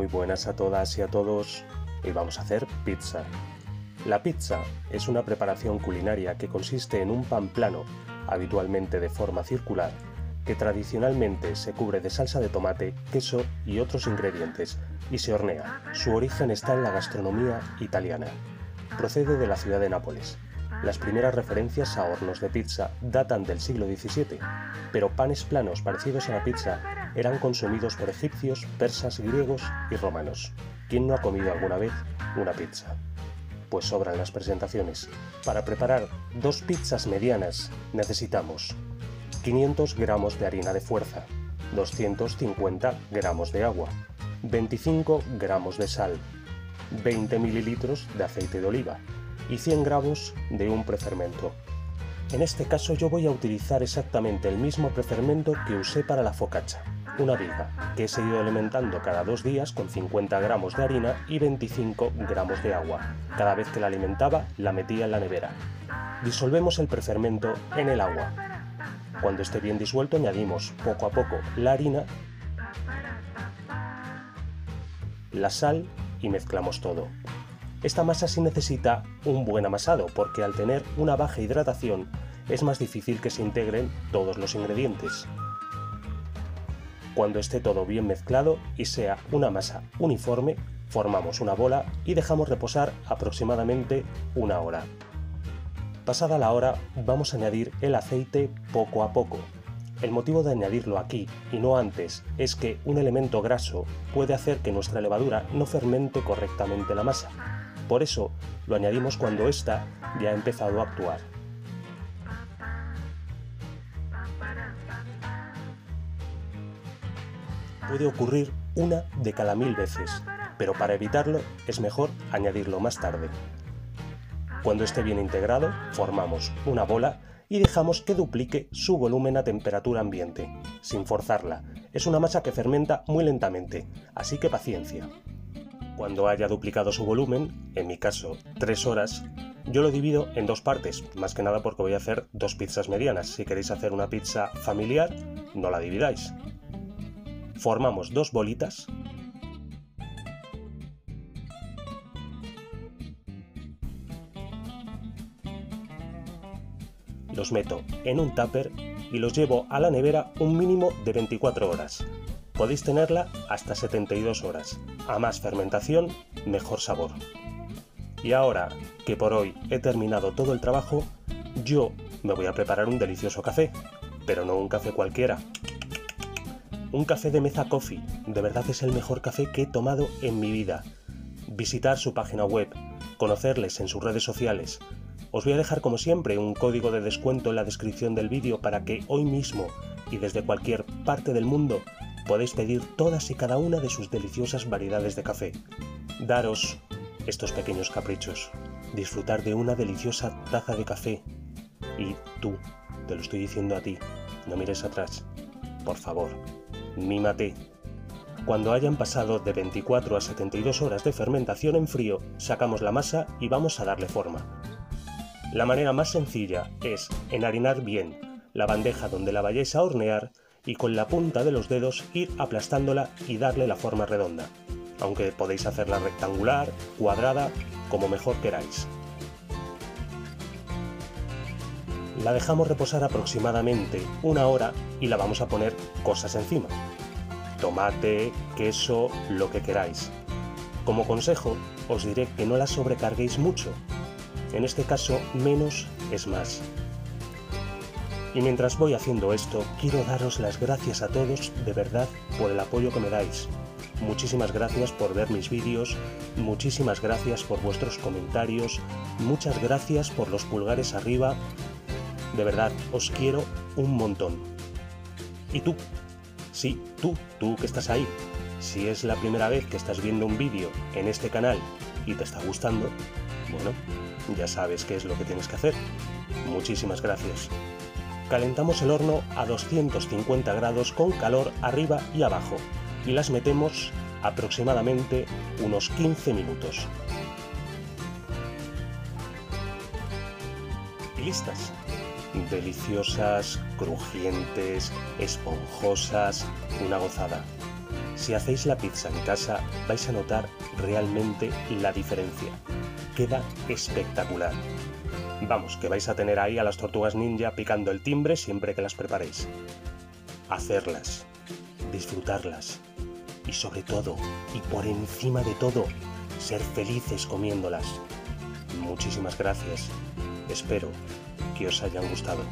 Muy buenas a todas y a todos. Hoy vamos a hacer pizza. La pizza es una preparación culinaria que consiste en un pan plano, habitualmente de forma circular, que tradicionalmente se cubre de salsa de tomate, queso y otros ingredientes y se hornea. Su origen está en la gastronomía italiana. Procede de la ciudad de Nápoles. Las primeras referencias a hornos de pizza datan del siglo XVII, pero panes planos parecidos a la pizza eran consumidos por egipcios, persas, griegos y romanos. ¿Quién no ha comido alguna vez una pizza? Pues sobran las presentaciones. Para preparar dos pizzas medianas necesitamos 500 gramos de harina de fuerza, 250 gramos de agua, 25 gramos de sal, 20 mililitros de aceite de oliva y 100 gramos de un prefermento. En este caso yo voy a utilizar exactamente el mismo prefermento que usé para la focaccia una viga que he seguido alimentando cada dos días con 50 gramos de harina y 25 gramos de agua. Cada vez que la alimentaba, la metía en la nevera. Disolvemos el prefermento en el agua. Cuando esté bien disuelto, añadimos poco a poco la harina, la sal y mezclamos todo. Esta masa sí necesita un buen amasado porque al tener una baja hidratación es más difícil que se integren todos los ingredientes. Cuando esté todo bien mezclado y sea una masa uniforme, formamos una bola y dejamos reposar aproximadamente una hora. Pasada la hora vamos a añadir el aceite poco a poco. El motivo de añadirlo aquí y no antes es que un elemento graso puede hacer que nuestra levadura no fermente correctamente la masa. Por eso lo añadimos cuando ésta ya ha empezado a actuar. puede ocurrir una de cada mil veces, pero para evitarlo es mejor añadirlo más tarde. Cuando esté bien integrado, formamos una bola y dejamos que duplique su volumen a temperatura ambiente, sin forzarla. Es una masa que fermenta muy lentamente, así que paciencia. Cuando haya duplicado su volumen, en mi caso 3 horas, yo lo divido en dos partes, más que nada porque voy a hacer dos pizzas medianas. Si queréis hacer una pizza familiar, no la dividáis formamos dos bolitas los meto en un tupper y los llevo a la nevera un mínimo de 24 horas. Podéis tenerla hasta 72 horas. A más fermentación, mejor sabor. Y ahora que por hoy he terminado todo el trabajo, yo me voy a preparar un delicioso café, pero no un café cualquiera, un café de Meza Coffee, de verdad es el mejor café que he tomado en mi vida. Visitar su página web, conocerles en sus redes sociales. Os voy a dejar como siempre un código de descuento en la descripción del vídeo para que hoy mismo y desde cualquier parte del mundo podéis pedir todas y cada una de sus deliciosas variedades de café. Daros estos pequeños caprichos, disfrutar de una deliciosa taza de café. Y tú, te lo estoy diciendo a ti, no mires atrás, por favor mímate. Cuando hayan pasado de 24 a 72 horas de fermentación en frío, sacamos la masa y vamos a darle forma. La manera más sencilla es enharinar bien la bandeja donde la vayáis a hornear y con la punta de los dedos ir aplastándola y darle la forma redonda, aunque podéis hacerla rectangular, cuadrada, como mejor queráis. La dejamos reposar aproximadamente una hora y la vamos a poner cosas encima. Tomate, queso, lo que queráis. Como consejo, os diré que no la sobrecarguéis mucho. En este caso, menos es más. Y mientras voy haciendo esto, quiero daros las gracias a todos de verdad por el apoyo que me dais. Muchísimas gracias por ver mis vídeos, muchísimas gracias por vuestros comentarios, muchas gracias por los pulgares arriba de verdad, os quiero un montón. ¿Y tú? Sí, tú, tú que estás ahí. Si es la primera vez que estás viendo un vídeo en este canal y te está gustando, bueno, ya sabes qué es lo que tienes que hacer. Muchísimas gracias. Calentamos el horno a 250 grados con calor arriba y abajo y las metemos aproximadamente unos 15 minutos. Y listas deliciosas, crujientes, esponjosas, una gozada. Si hacéis la pizza en casa vais a notar realmente la diferencia. Queda espectacular. Vamos, que vais a tener ahí a las tortugas ninja picando el timbre siempre que las preparéis. Hacerlas, disfrutarlas y sobre todo, y por encima de todo, ser felices comiéndolas. Muchísimas gracias. Espero que os hayan gustado.